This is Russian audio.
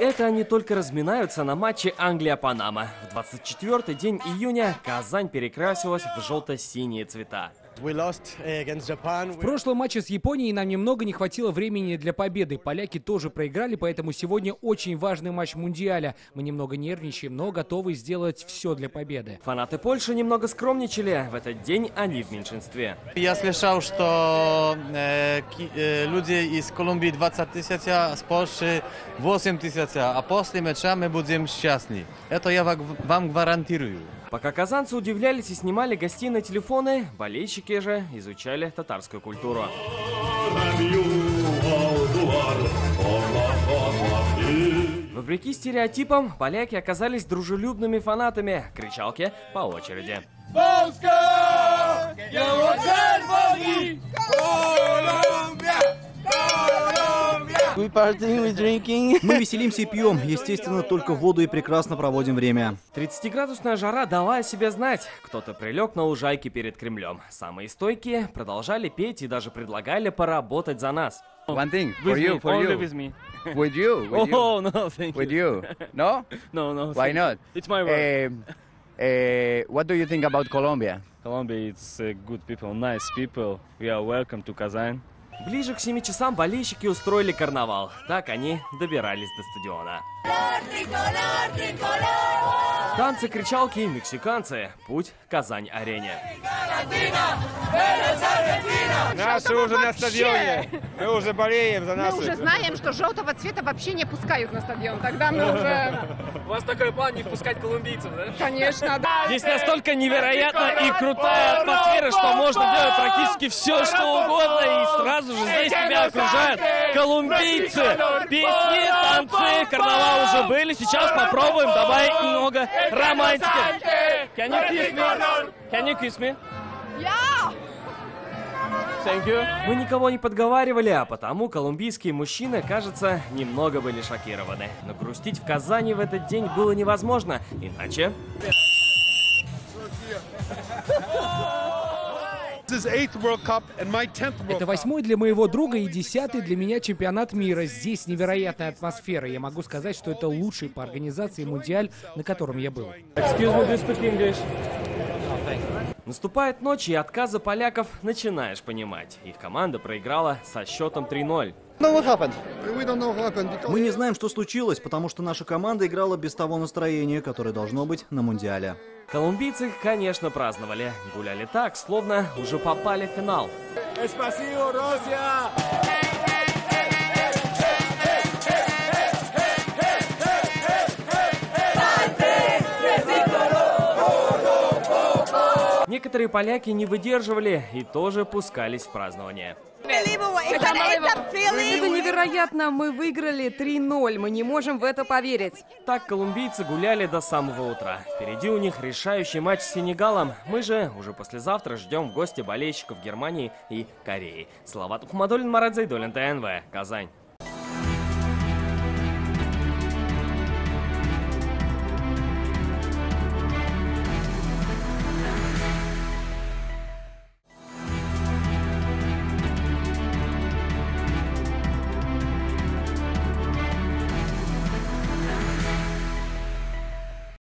это они только разминаются на матче Англия-Панама. В 24-й день июня Казань перекрасилась в желто-синие цвета. В прошлом матче с Японией нам немного не хватило времени для победы. Поляки тоже проиграли, поэтому сегодня очень важный матч Мундиаля. Мы немного нервничаем, но готовы сделать все для победы. Фанаты Польши немного скромничали. В этот день они в меньшинстве. Я слышал, что э, э, люди из Колумбии 20 тысяч, с Польши 8 тысяч, а после матча мы будем счастливы. Это я вам гарантирую. Пока казанцы удивлялись и снимали гостиные телефоны, болельщики же изучали татарскую культуру. Вопреки стереотипам, поляки оказались дружелюбными фанатами. Кричалки по очереди. Полска! Мы веселимся и пьем. Естественно, только воду и прекрасно проводим время. 30-градусная жара дала о себе знать. Кто-то прилег на лужайке перед Кремлем. Самые стойкие продолжали петь и даже предлагали поработать за нас. One thing for with you, me, for only you. with me. With you? With oh, you. no, thank with you. No? No, no. Why not? It's my work. Uh, uh, what do you think about Colombia? Colombia, it's uh, good people, nice people. We are welcome to Kazan. Ближе к 7 часам болельщики устроили карнавал. Так они добирались до стадиона. Танцы, кричалки, мексиканцы. Путь Казань-арене. Наши уже на стадионе. Мы уже болеем за нас. Мы уже знаем, что желтого цвета вообще не пускают на стадион. Тогда мы уже... У вас такой план не впускать колумбийцев, да? Конечно, да. Здесь настолько невероятно и крутая атмосфера, что можно делать практически все, что угодно. И сразу же здесь тебя окружают колумбийцы. Песни, танцы, карнавал уже были. Сейчас попробуем добавить немного романтики. Can you kiss me? Can you kiss me? Yeah! Thank you. Мы никого не подговаривали, а потому колумбийские мужчины, кажется, немного были шокированы. Но грустить в Казани в этот день было невозможно, иначе... Это восьмой для моего друга и десятый для меня чемпионат мира. Здесь невероятная атмосфера. Я могу сказать, что это лучший по организации мундиаль, на котором я был. Наступает ночь, и отказы поляков начинаешь понимать. Их команда проиграла со счетом 3-0. Мы не знаем, что случилось, потому что наша команда играла без того настроения, которое должно быть на Мундиале. Колумбийцы, конечно, праздновали. Гуляли так, словно уже попали в финал. Некоторые поляки не выдерживали и тоже пускались в празднование. Это, невероятно, мы выиграли 3-0, мы не можем в это поверить. Так колумбийцы гуляли до самого утра. Впереди у них решающий матч с Сенегалом. Мы же уже послезавтра ждем в гости болельщиков Германии и Кореи. Слава Тухмадолин, Марадзе, Долин ТНВ, Казань.